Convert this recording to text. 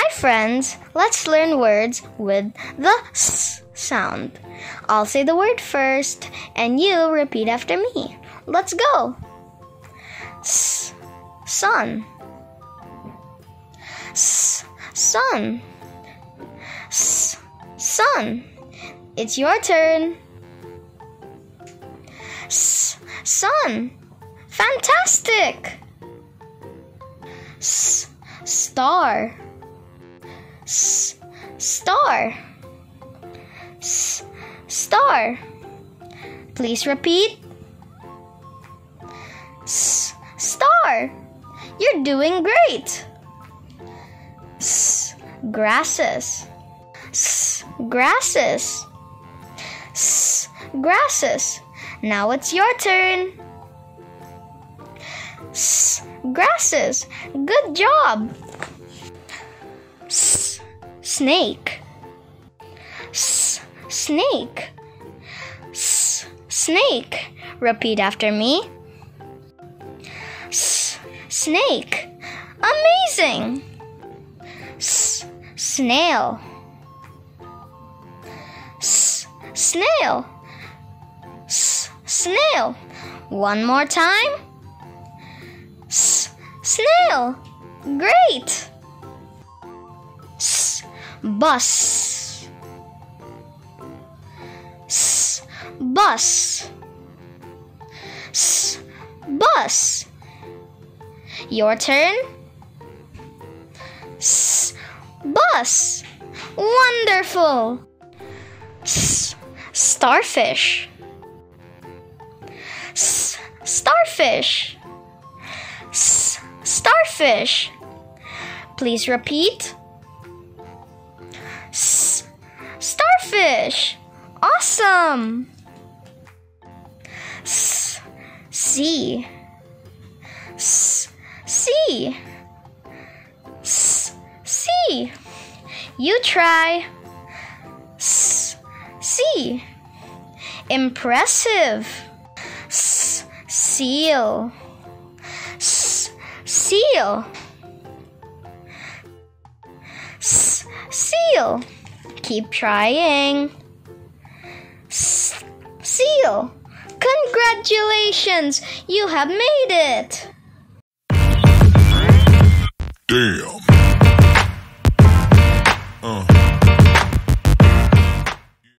Hi, friends. Let's learn words with the s sound. I'll say the word first, and you repeat after me. Let's go. S, sun. S, sun. S, sun. It's your turn. S, sun. Fantastic. S, star. Star. S, star. Please repeat. S, star. You're doing great. S, grasses. S, grasses. S, grasses. Now it's your turn. S, grasses. Good job. Snake. S, snake. S, snake. Repeat after me. S, snake. Amazing. S, snail. S, snail. S, snail. One more time. S, snail. Great. Bus. S, bus. S, bus. Your turn. S, bus. Wonderful. S, starfish. S, starfish. S, starfish. Please repeat. Starfish. Awesome. S, sea. S, sea. S, sea. You try. S, sea. Impressive. S, seal. S, seal. S, seal. Keep trying. S, seal. Congratulations! You have made it! Damn.